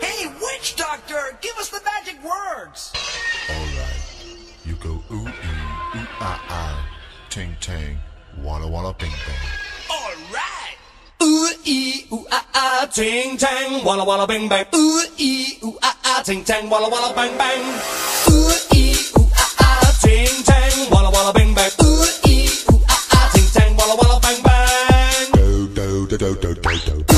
Hey, witch doctor, give us the magic words. All right. You go ooh, ooh, ooh, ah, ah, ting, ting, walla, walla, bing bang. All right. Ooh, ee, ooh, ah, ah, ting, tang, walla, walla, bing bang. Ooh, ee, ooh, ah, ah, ting, tang, walla, walla, bang, bang. Ooh, ee, ooh, ah, ah, ting, tang, walla, walla, bing bang. Ooh, ee, ooh, ah, ah, ting, tang, walla, walla, bang, bang. Do, do, do, do, do, do, do.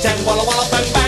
Jack Walla Walla Bang Bang.